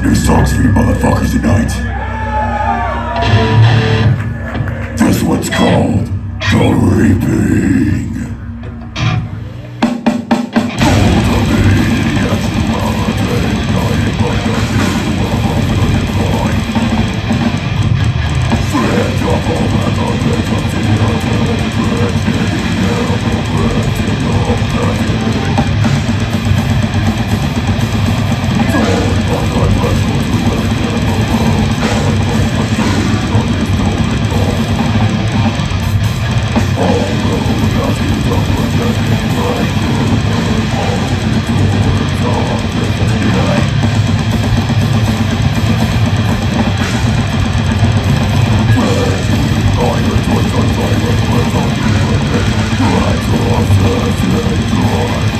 some new songs for you motherfuckers tonight. This one's called Reaping. Right off the gate door